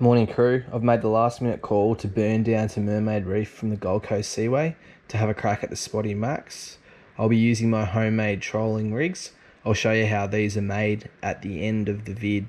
Morning crew, I've made the last minute call to burn down to Mermaid Reef from the Gold Coast Seaway to have a crack at the Spotty Macks. I'll be using my homemade trolling rigs. I'll show you how these are made at the end of the vid.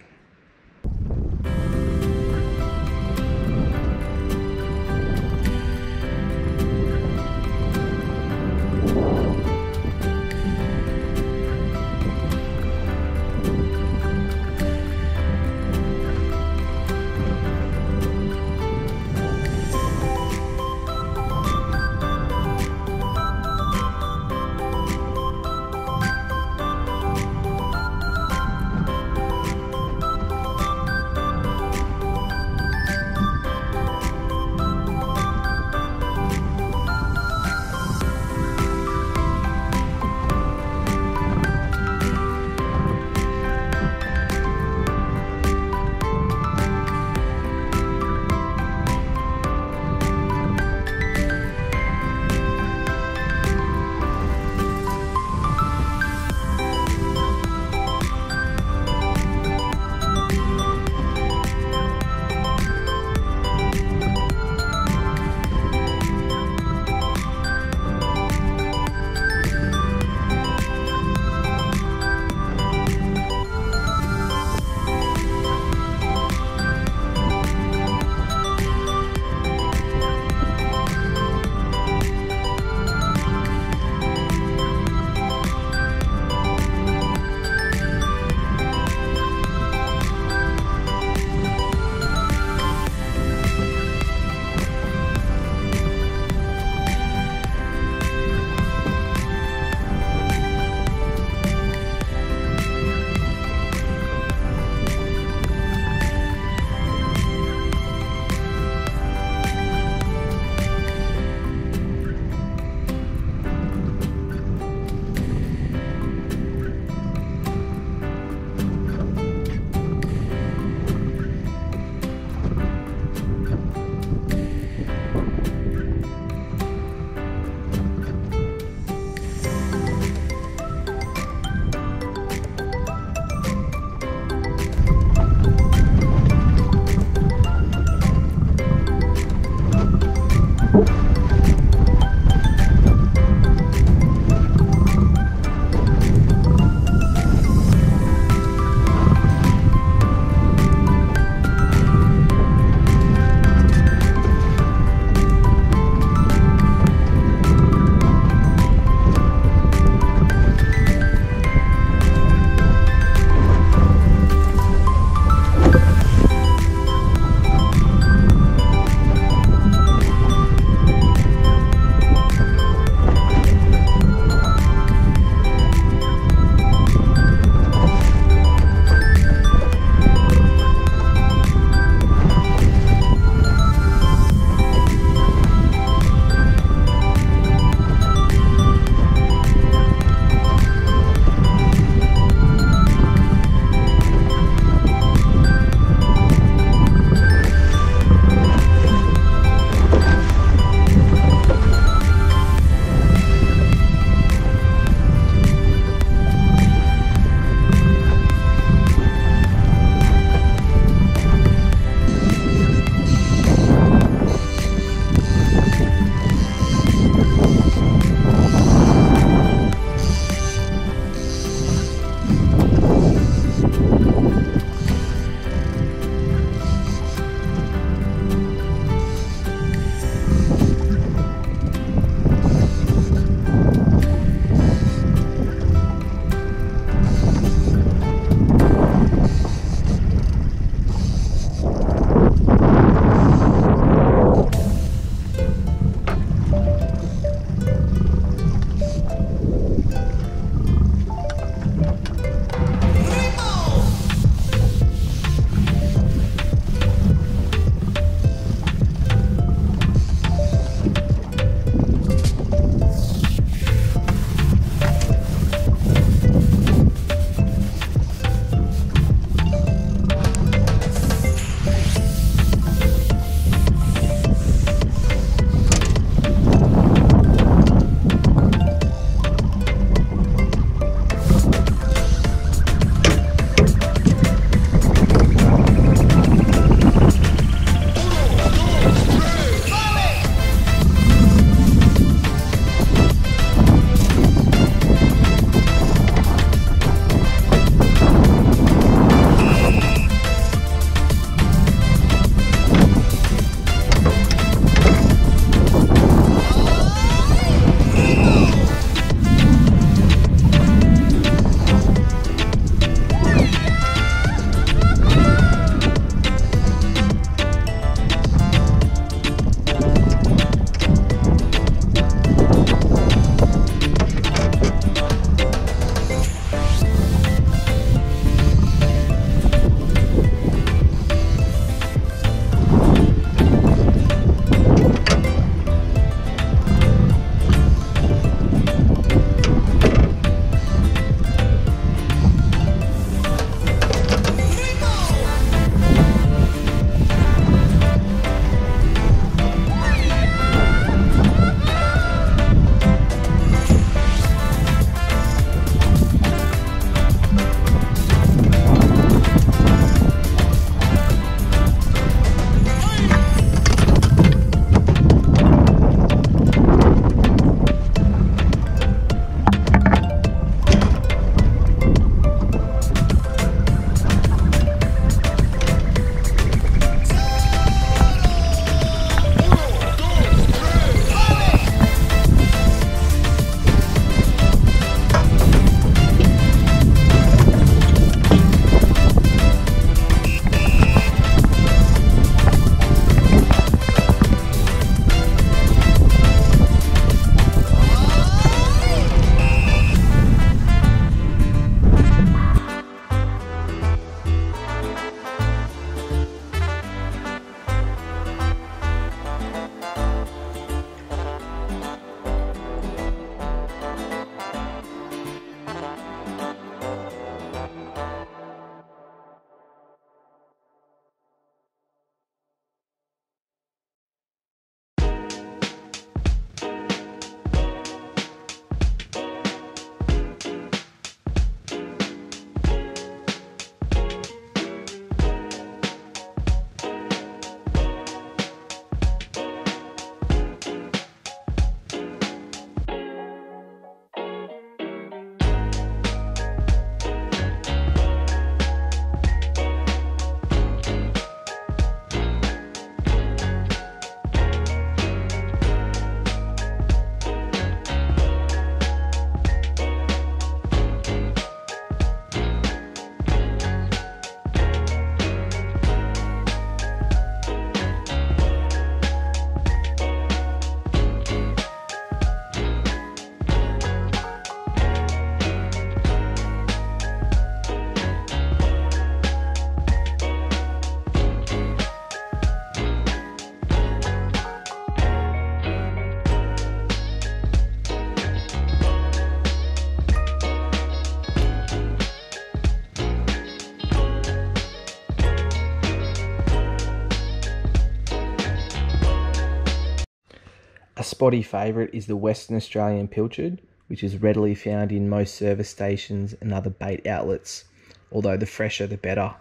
Spotty favourite is the Western Australian pilchard, which is readily found in most service stations and other bait outlets, although the fresher the better.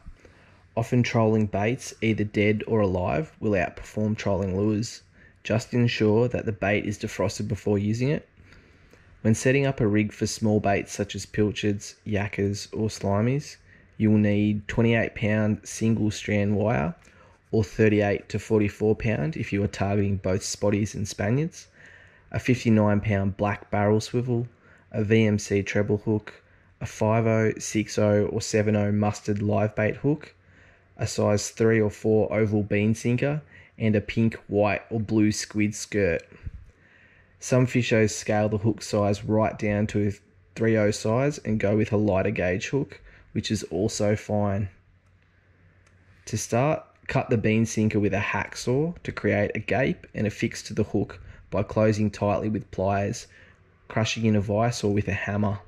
Often trolling baits, either dead or alive, will outperform trolling lures. Just ensure that the bait is defrosted before using it. When setting up a rig for small baits such as pilchards, yakkers, or slimies, you will need 28 pound single strand wire or 38 to 44 pound if you are targeting both spotties and Spaniards, a 59 pound black barrel swivel, a VMC treble hook, a 50, 60 or 70 Mustad live bait hook, a size 3 or 4 oval bean sinker, and a pink, white or blue squid skirt. Some fishers scale the hook size right down to a 3 size and go with a lighter gauge hook, which is also fine. To start, cut the bean sinker with a hacksaw to create a gape and affix to the hook by closing tightly with pliers, crushing in a vise or with a hammer.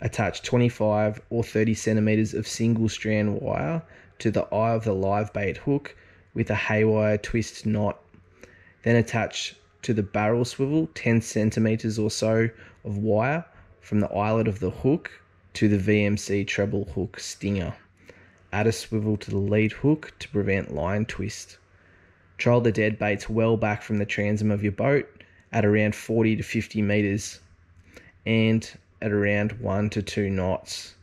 Attach 25 or 30 centimeters of single strand wire to the eye of the live bait hook with a haywire twist knot. Then attach to the barrel swivel 10 centimeters or so of wire from the eyelet of the hook to the VMC treble hook stinger. Add a swivel to the lead hook to prevent line twist. Troll the dead baits well back from the transom of your boat at around 40 to 50 meters and at around 1 to 2 knots.